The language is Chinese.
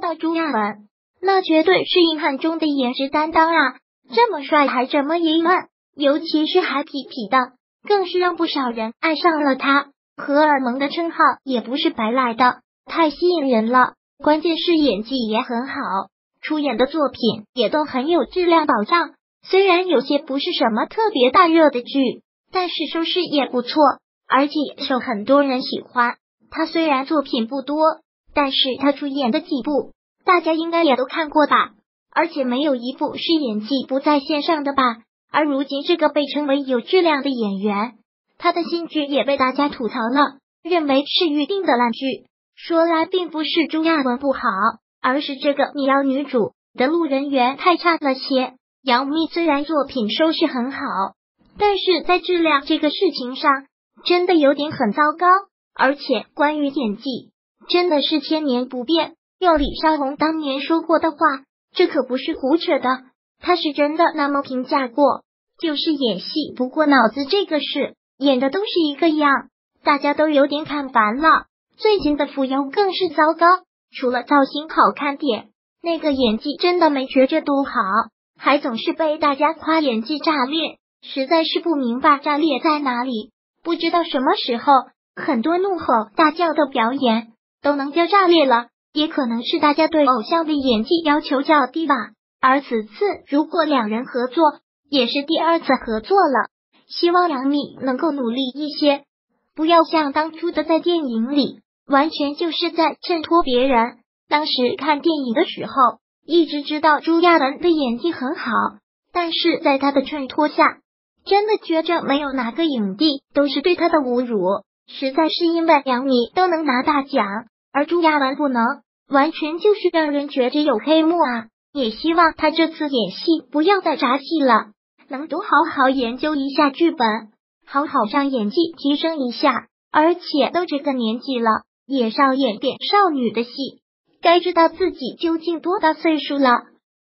到朱亚文，那绝对是硬汉中的颜值担当啊！这么帅还这么英俊，尤其是还痞痞的，更是让不少人爱上了他。荷尔蒙的称号也不是白来的，太吸引人了。关键是演技也很好，出演的作品也都很有质量保障。虽然有些不是什么特别大热的剧，但是收视也不错，而且受很多人喜欢。他虽然作品不多，但是他出演的几部，大家应该也都看过吧？而且没有一部是演技不在线上的吧？而如今这个被称为有质量的演员。他的新剧也被大家吐槽了，认为是预定的烂剧。说来并不是朱亚文不好，而是这个你要女主的路人缘太差了些。杨幂虽然作品收视很好，但是在质量这个事情上真的有点很糟糕。而且关于演技，真的是千年不变。用李少红当年说过的话，这可不是胡扯的，他是真的那么评价过。就是演戏不过脑子这个事。演的都是一个样，大家都有点看烦了。最近的傅优更是糟糕，除了造型好看点，那个演技真的没觉着多好，还总是被大家夸演技炸裂，实在是不明白炸裂在哪里。不知道什么时候，很多怒吼大叫的表演都能叫炸裂了，也可能是大家对偶像的演技要求较低吧。而此次如果两人合作，也是第二次合作了。希望杨幂能够努力一些，不要像当初的在电影里，完全就是在衬托别人。当时看电影的时候，一直知道朱亚文的演技很好，但是在他的衬托下，真的觉着没有哪个影帝都是对他的侮辱。实在是因为杨幂都能拿大奖，而朱亚文不能，完全就是让人觉着有黑幕啊！也希望他这次演戏不要再砸戏了。能多好好研究一下剧本，好好上演技提升一下。而且都这个年纪了，也少演点少女的戏，该知道自己究竟多大岁数了。